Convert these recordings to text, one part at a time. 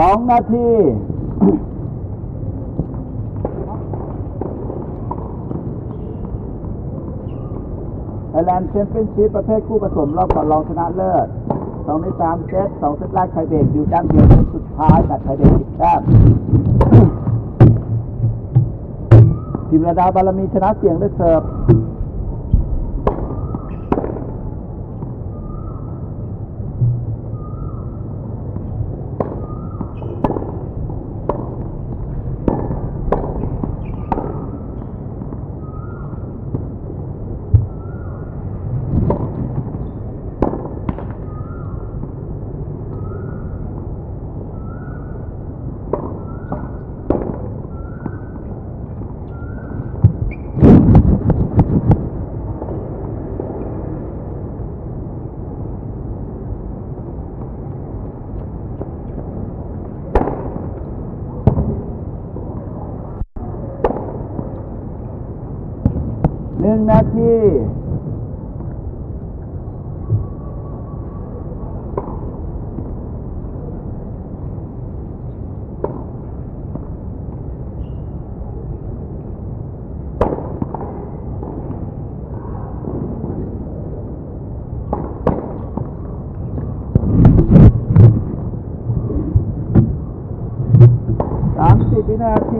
สองนาทีไทยแลนด์แชมเปี้ยนชิพประเภทคู่ผสมรอบก่อนรองชนะเลิศสองในสามเซตสองเซตแรกไทยเบรกดิวแต้มเดียวเซตสุดท้ายตัดไทยเบรกสิบแต้มทีมระดาบารมีชนะเสียงได้เสิร์ฟ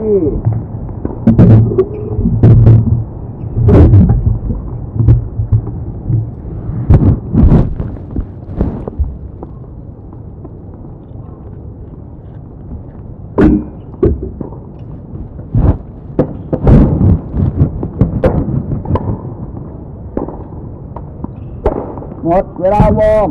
หมดเวลาวอร์ม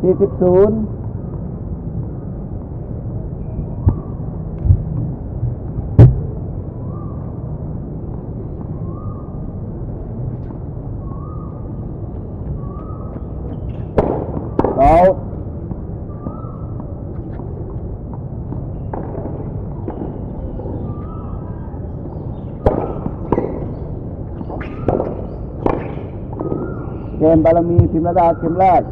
สี่สิบศูนย์เอาเกมบารมีพิมพ์ระดาเข็มแรก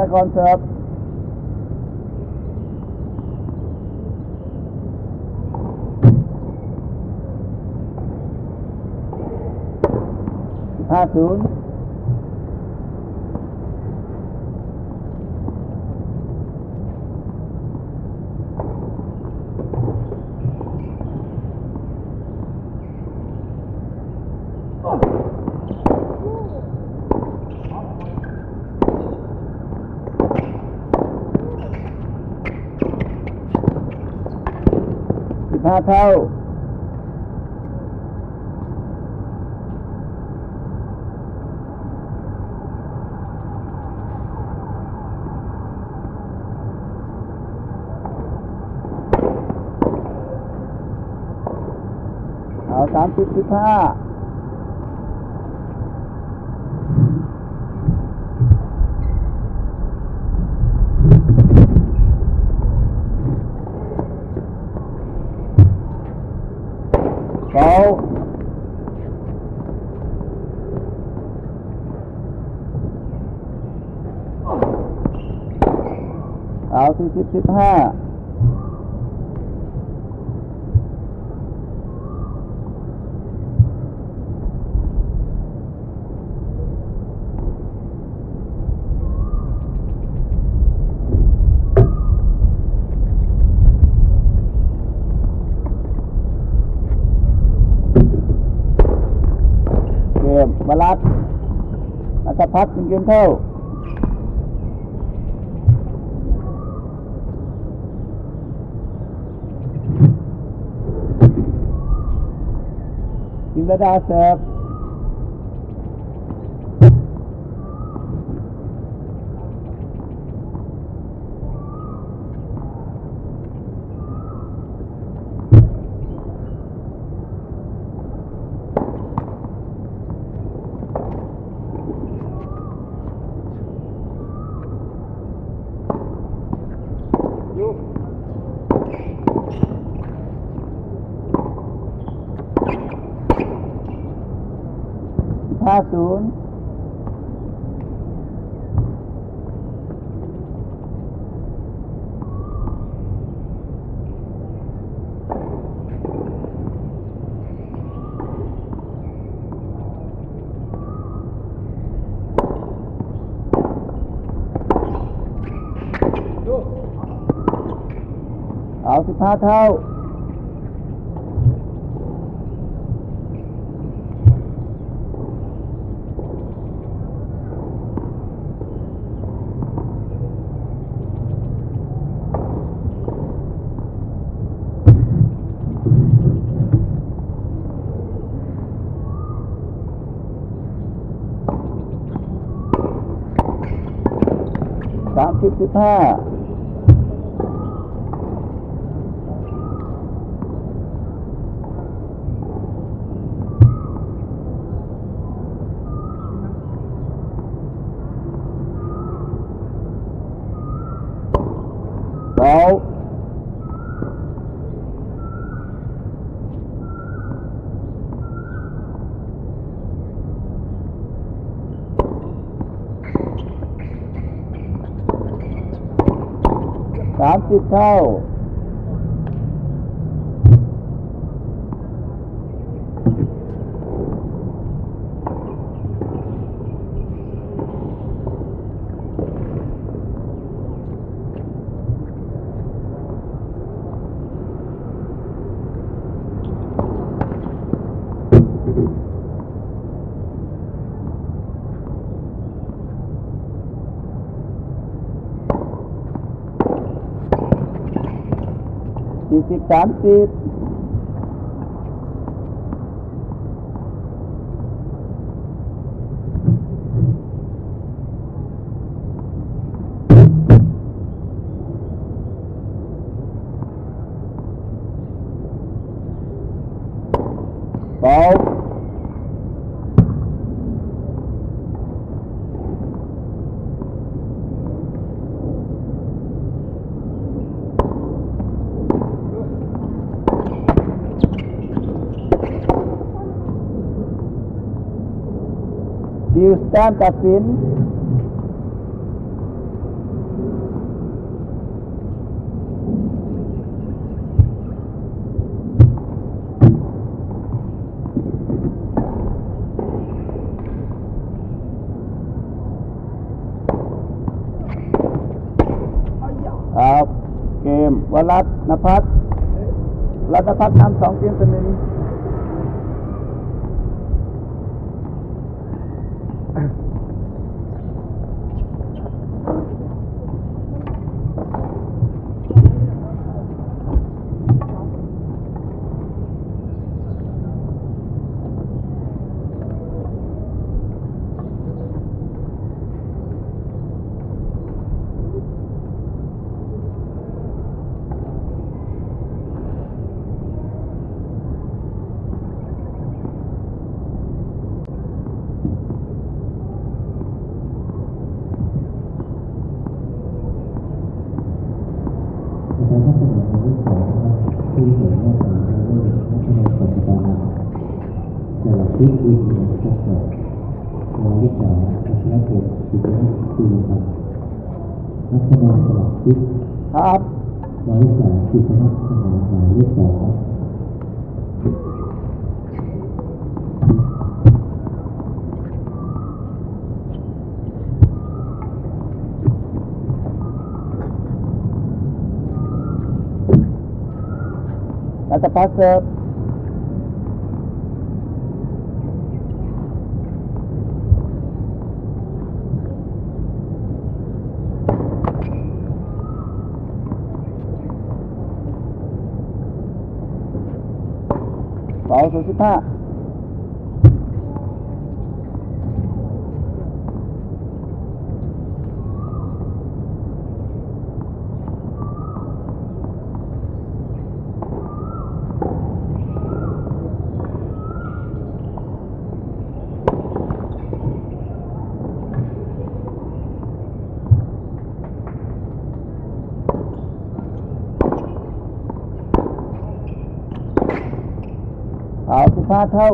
kind of concept. Ah, soon. าเท่าเอาสามสิบสิบห้าเก้าเอา สี่สิบสิบห้าเกมบาลัดอัตพัฒน์เป็นเกมเท่า let ourselves xuống ở cái thao thao. สิบห้า hospital. สิบสามสิบเบา ดิวสแตนตัดสินครับเกมวรัตน์นภัสรัตนภัสนำสองเกมต่อ Passa, passa. Pausa de. था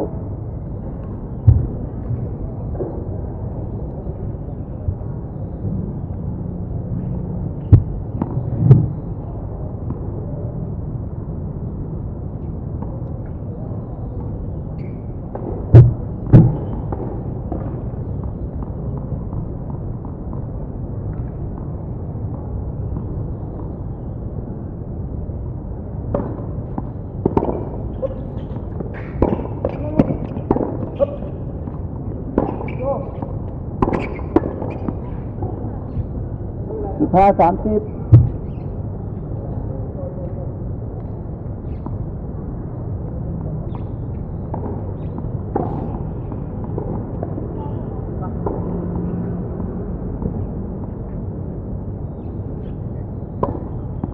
ห้าสามสิบ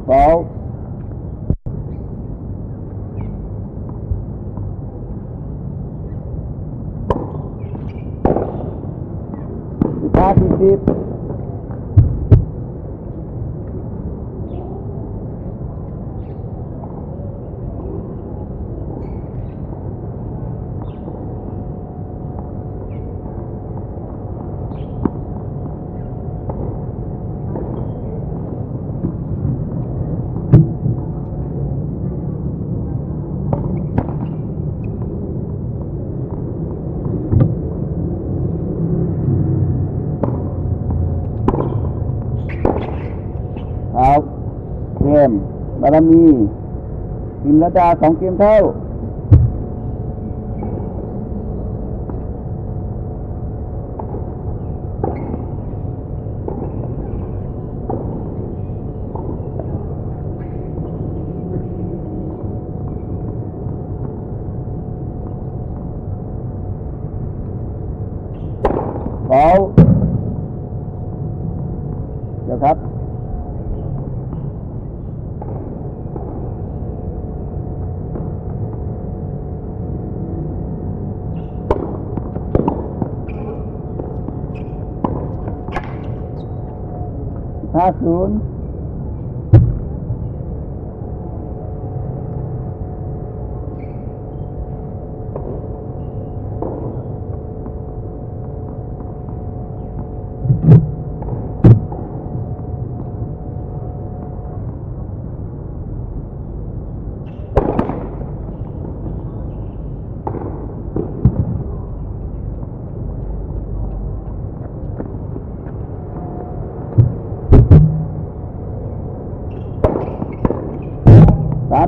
เบาสิบห้าสี่สิบ เอาเกมบารมีทีมระดาสองเกมเท่า 50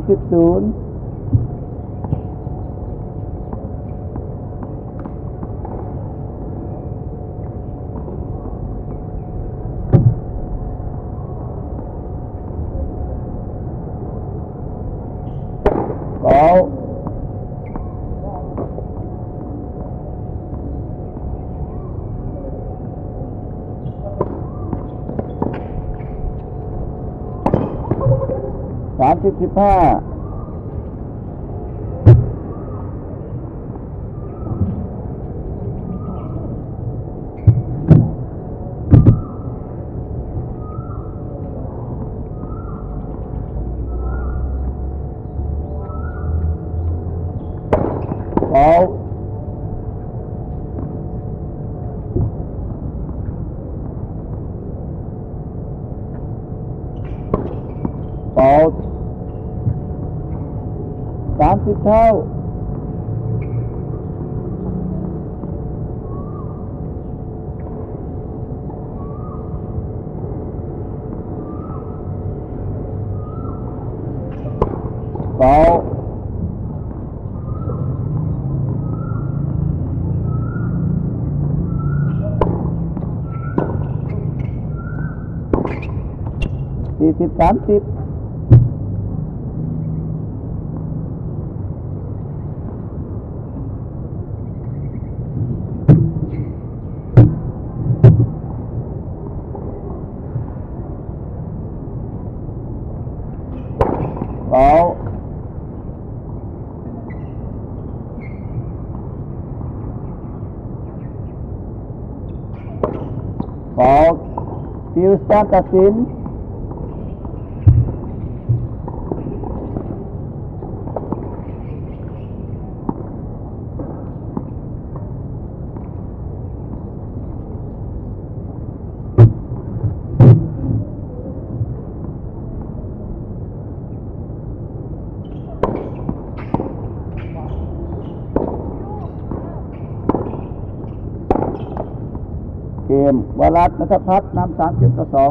30 สิบสิบห้า sao? Có thì thì tám tiếp. Deus trata assim. วรัตน์นัทพัฒน์น้ำสามเกมต่อสอง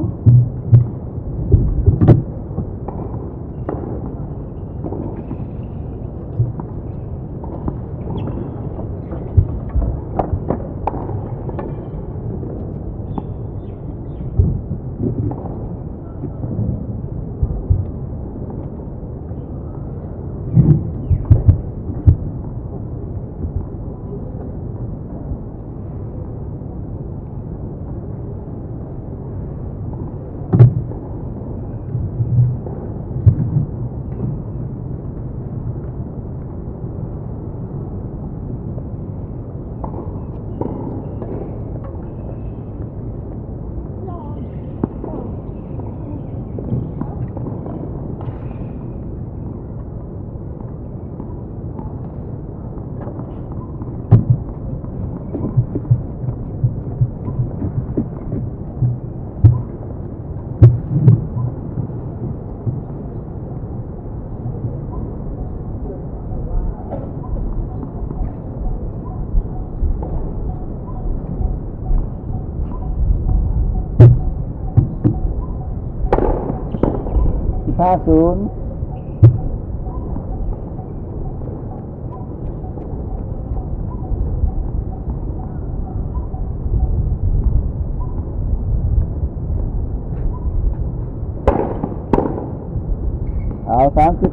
ห้าศูนย์เอาสามสิบ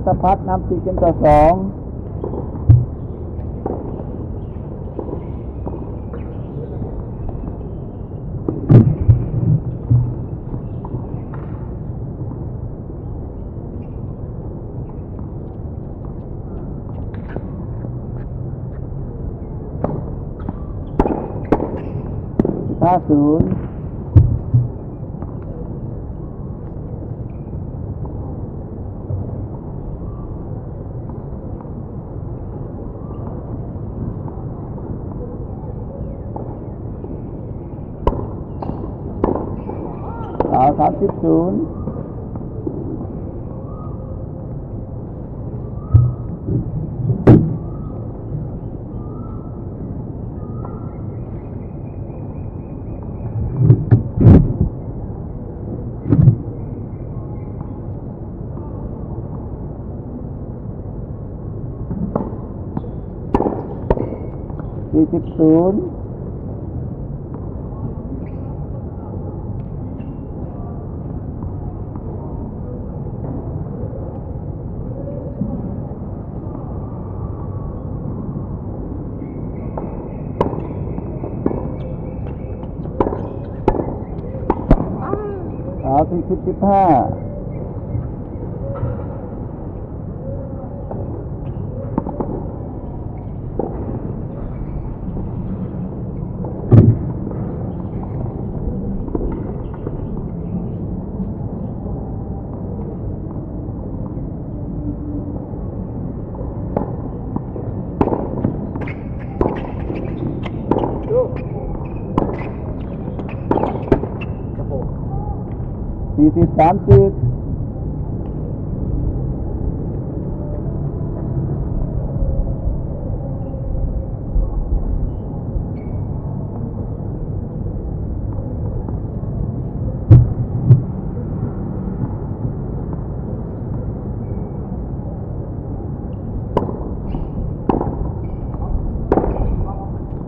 นัทพัฒน์นำสี่เกมต่อสองห้าศูนย์ you soon. See you soon. สิบศูนย์สี่สิบศูนย์สาวสี่สิบสิบห้าสี่สิบสามสิบ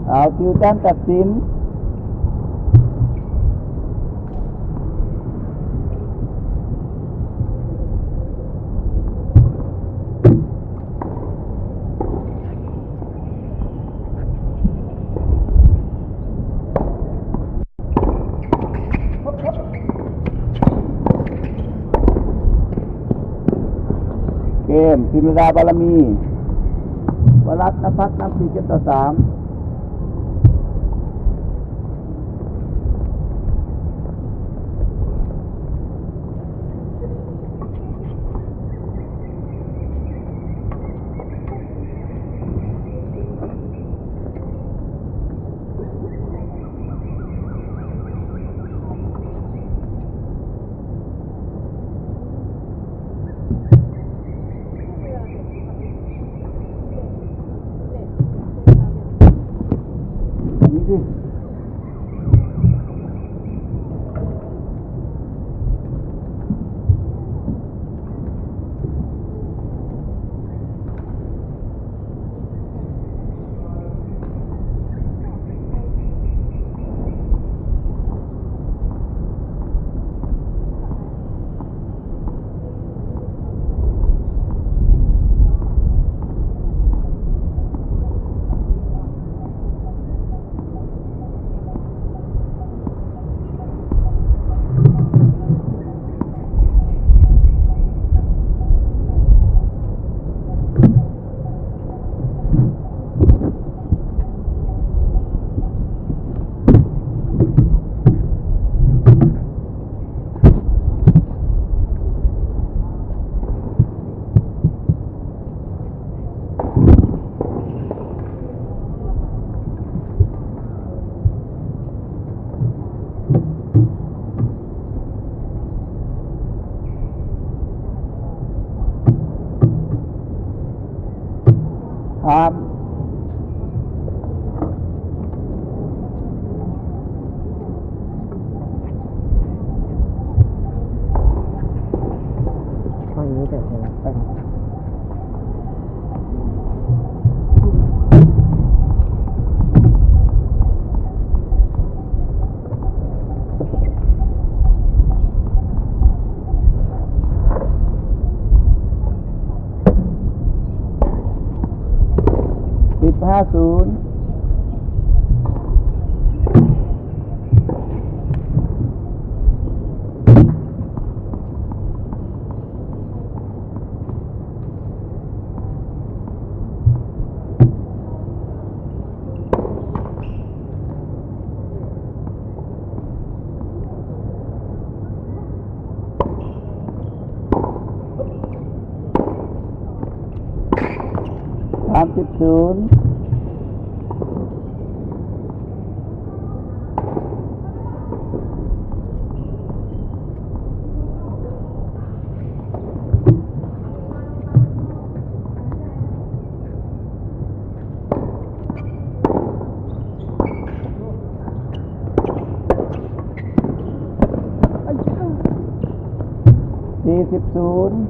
เอาคิวแต้มตัดสิน พิมรดาบารมี วรัตนพัฒน์นำสี่เจ็ดต่อสาม hasu สี่สิบศูนย์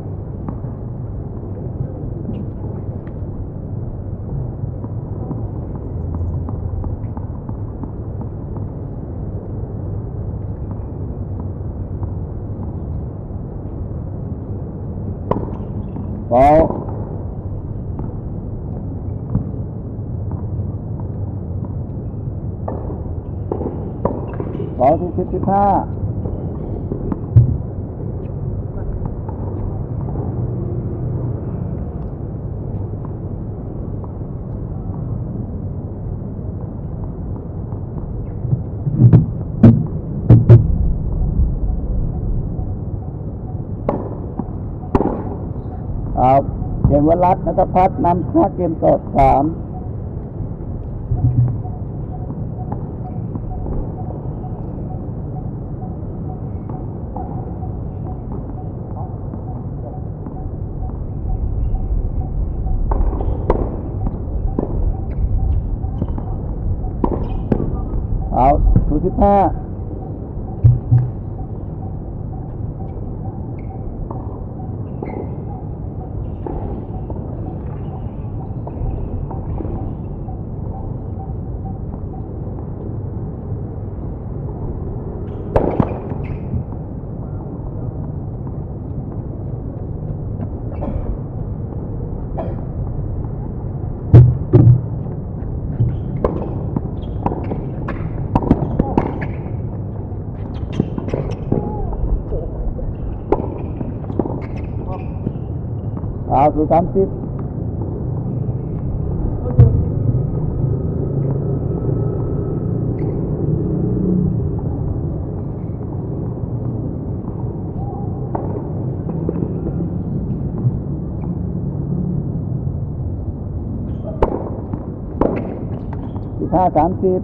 เบาเบาที่สิบสิบห้า เกมวรัตน์นัทพัฒน์นำค่าเกมสดสามเอาศูนย์สิบห้า เอาสู่สามสิบสิบห้าสามสิบ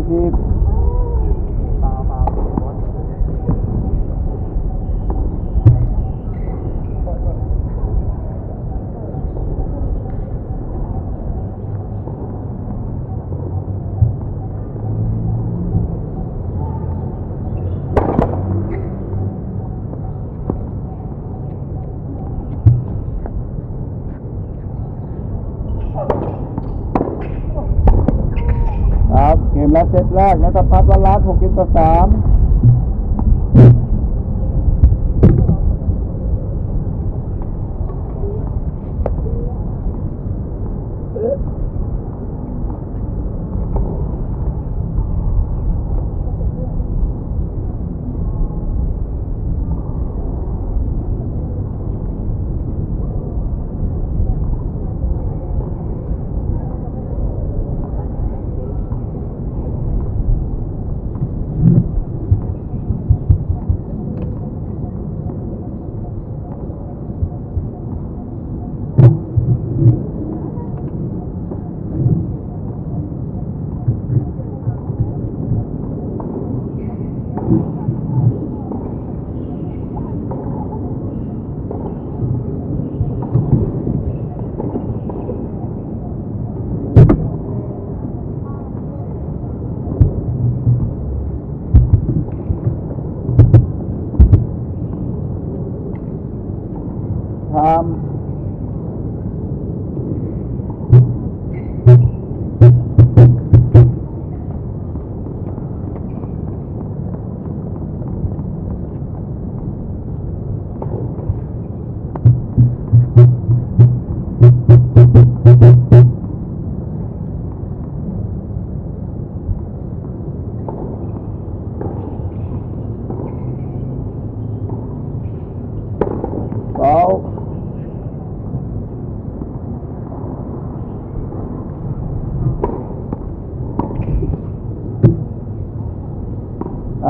easy แล้วเซตแรกนัทพัฒน์วันรัตน์หกเกมต่อสาม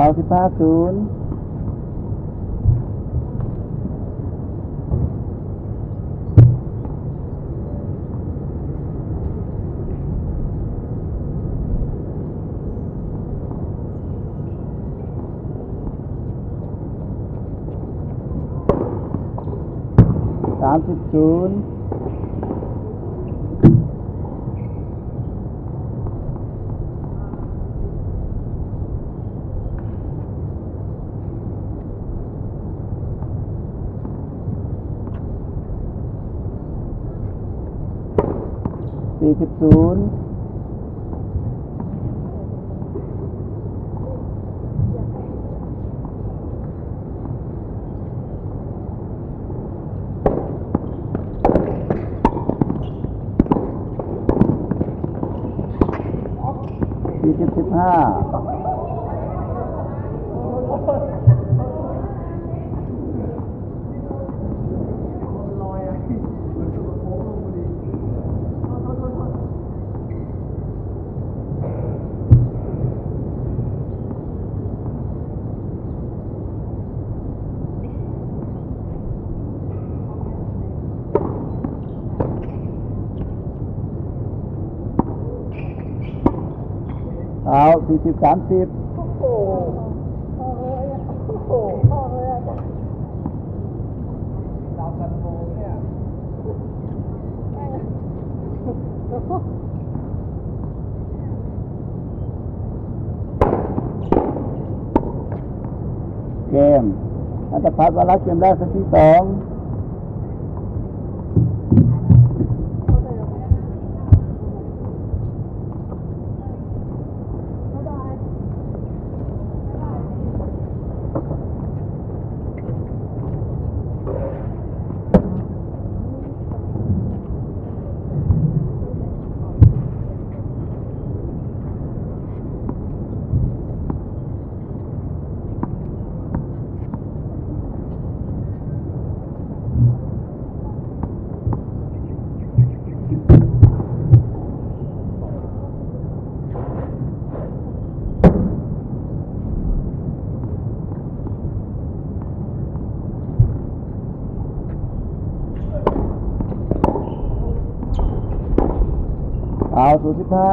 Kalau kita sun Tansi di tip สี่สิบสามสิบเกมอัตพัฒน์วาระเกมแรกเซตที่สอง นย์สิบห้า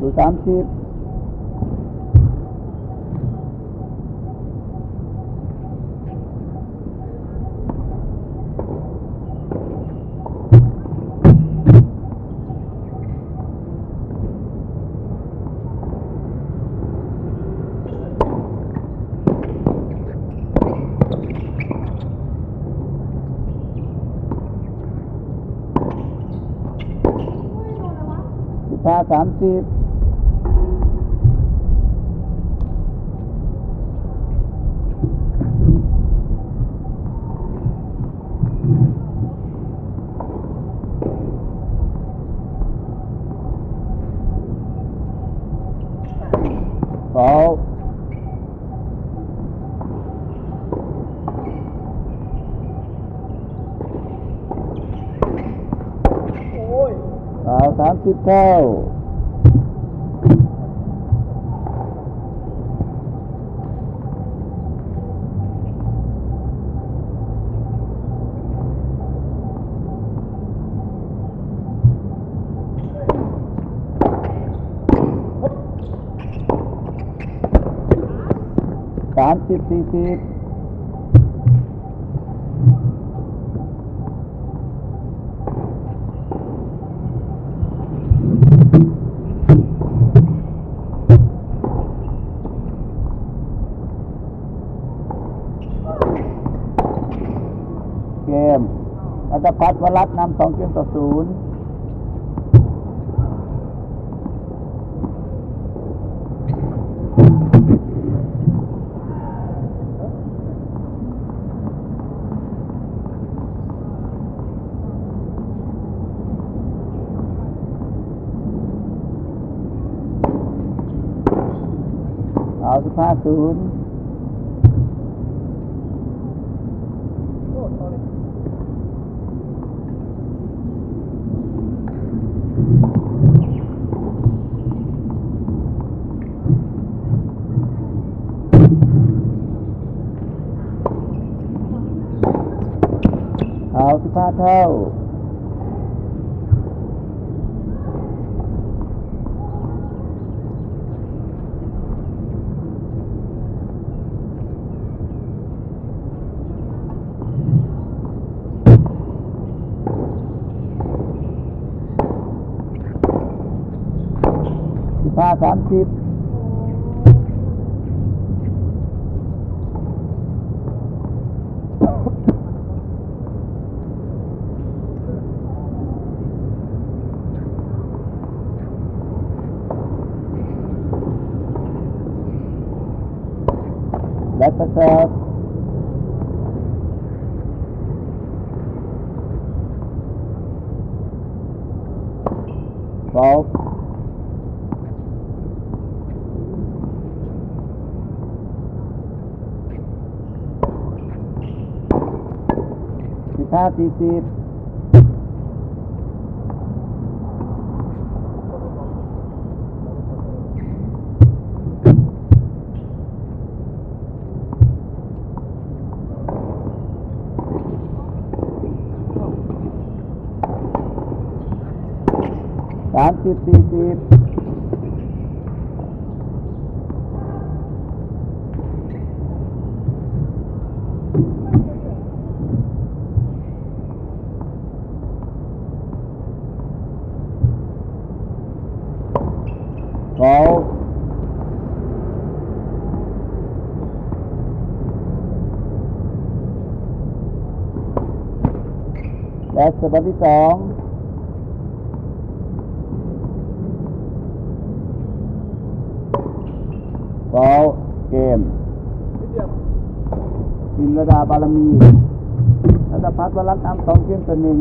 ศูนย์สามสิบ สิบห้าสามสิบเอาเอ บสี่สิบเกมอัตพัฒวรัตน์นำสองเกมต่อศูนย์เอาสิบห้า ศูนย์เอาสิบห้าเท่า สามสิบ สิบห้าสี่สิบสามสิบสี่สิบ และสบับที่สองบอลเกมจินระดาบารมีรัตพัฒน์วรัตน์นำสองเกมต่อหนึ่ง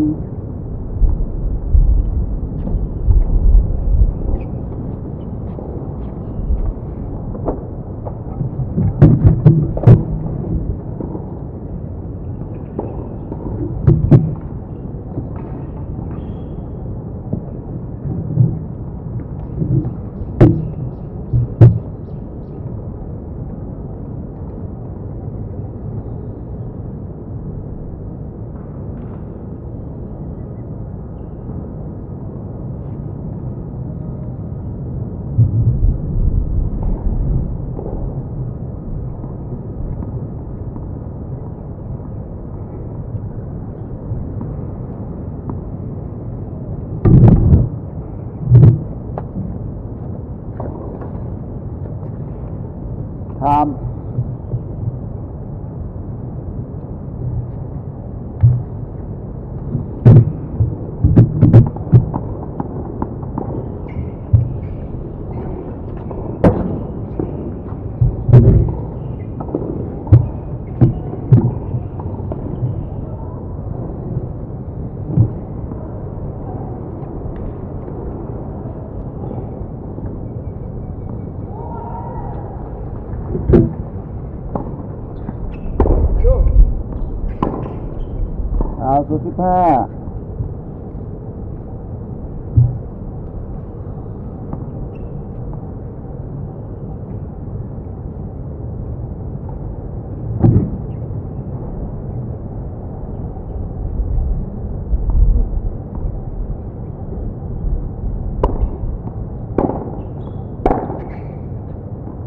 ห้า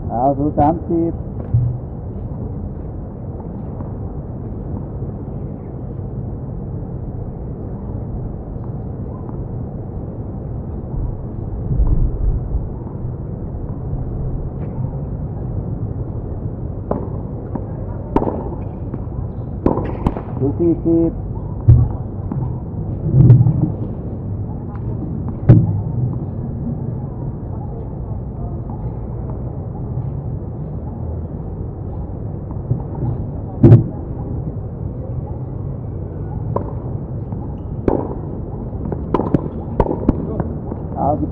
เอาสุดสามสิบ isip How the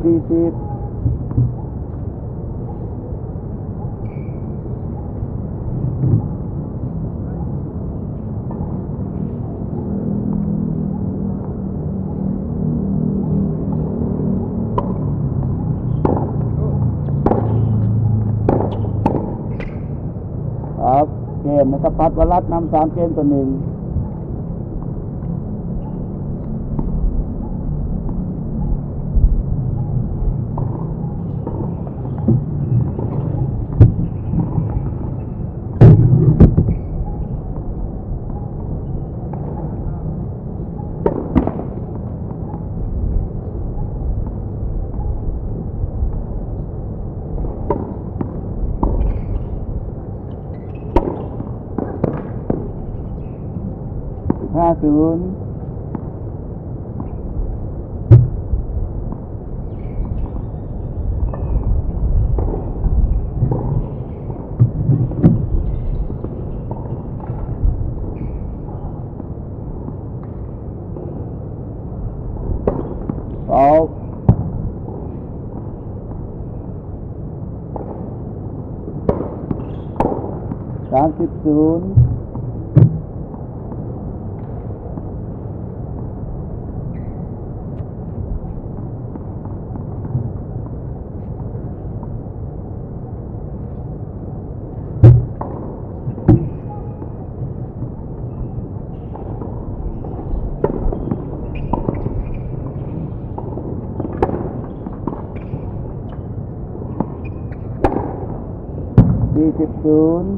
สิบห้าสี่สิบสามสิบสี่สิบครับเกมนะครับพัดวรัตน์นำสามเกมต่อหนึ่ง Person. Auf. Transkription สิบศูนย์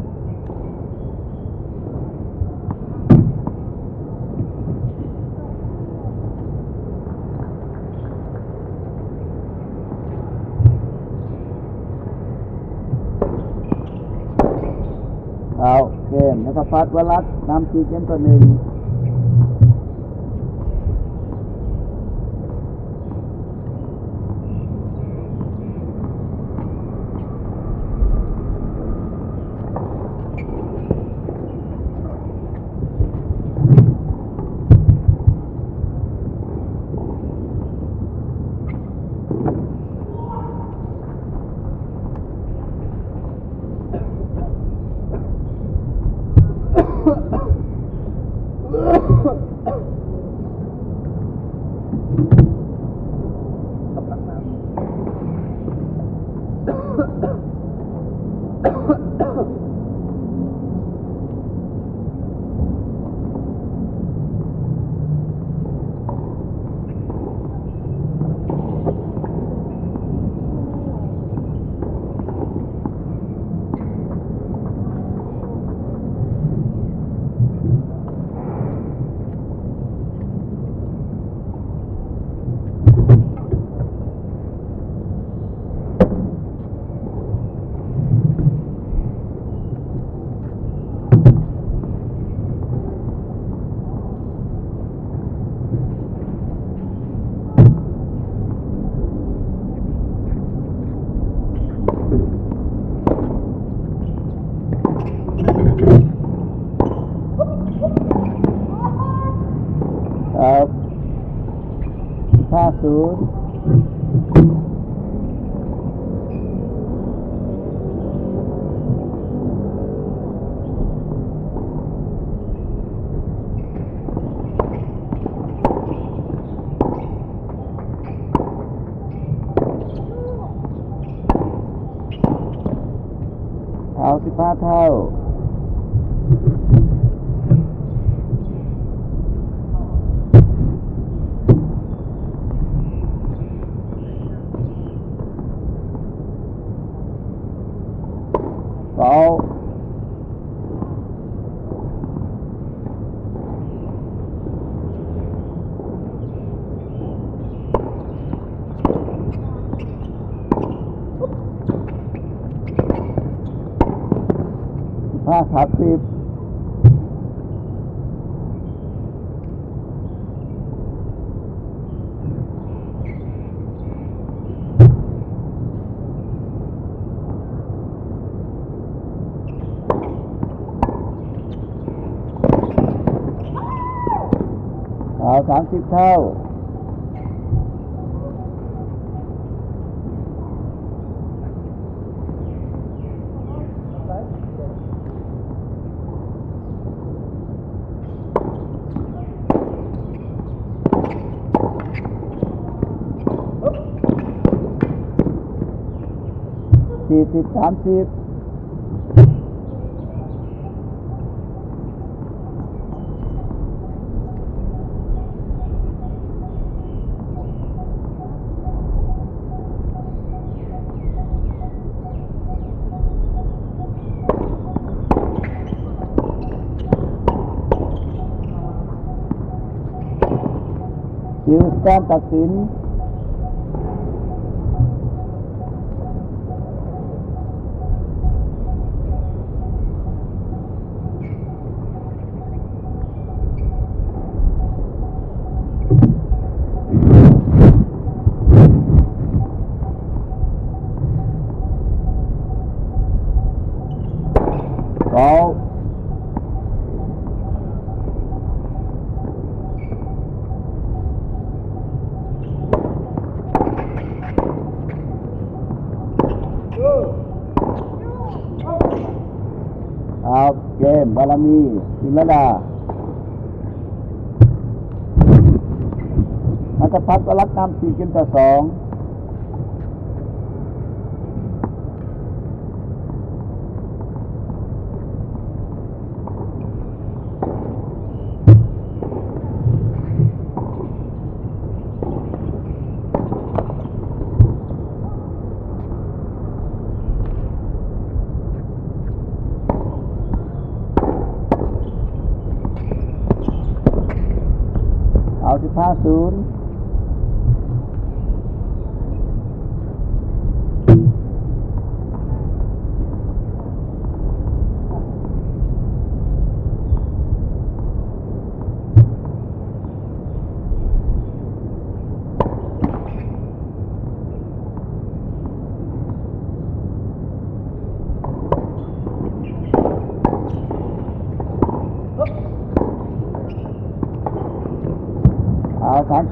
เอาเกมนะครับพัดวรัตน์นำทีเกมตัวหนึ่ง เอาสิบห้าเท่า สามสิบเท่า สี่สิบสามสิบ การตัดสิน Ball. Out game บาร มีพิมรดานักพัดก็รับนำสี่กิมต่อสอง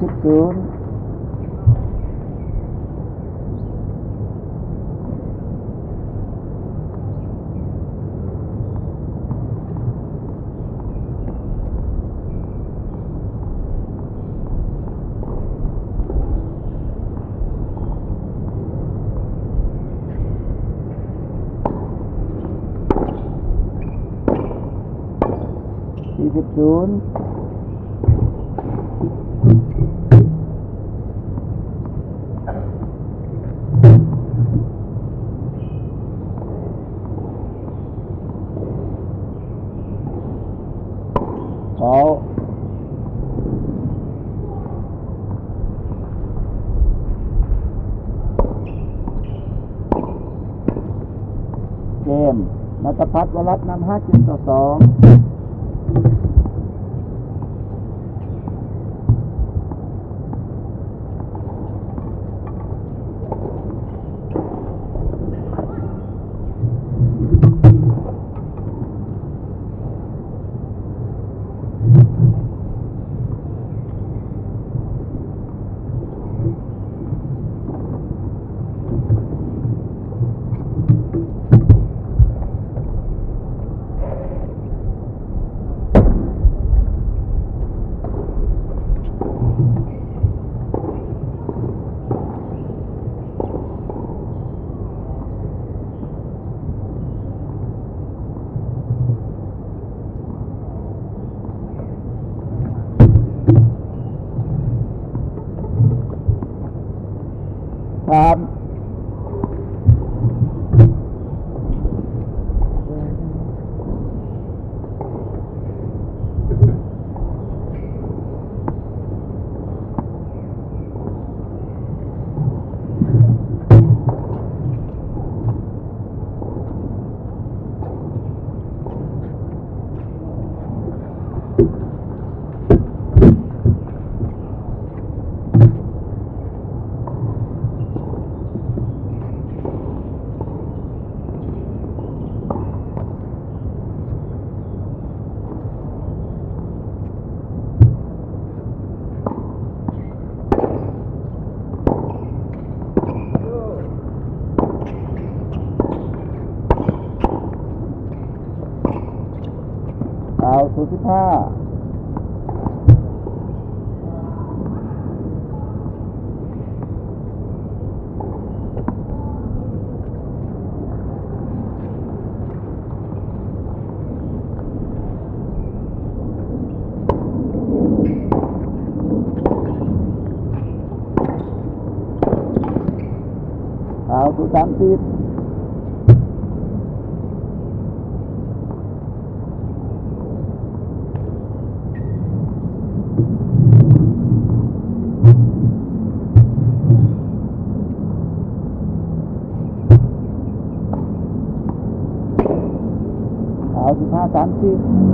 เอาสามสิบศูนย์สี่สิบศูนย์ นัทพัฒน์วรัตน์นำห้าเกมต่ สิบห้าเอาสุสามสิบ 三区。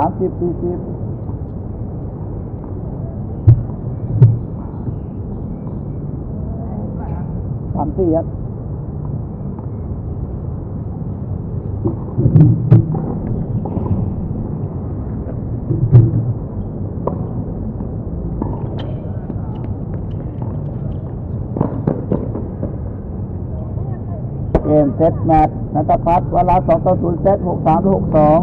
สามสิบสี่สิบสามสี่ครับเกมเซตแมตช์นัทพัฒน์วลาสองต่อศูนย์เซตหกสามหกสอง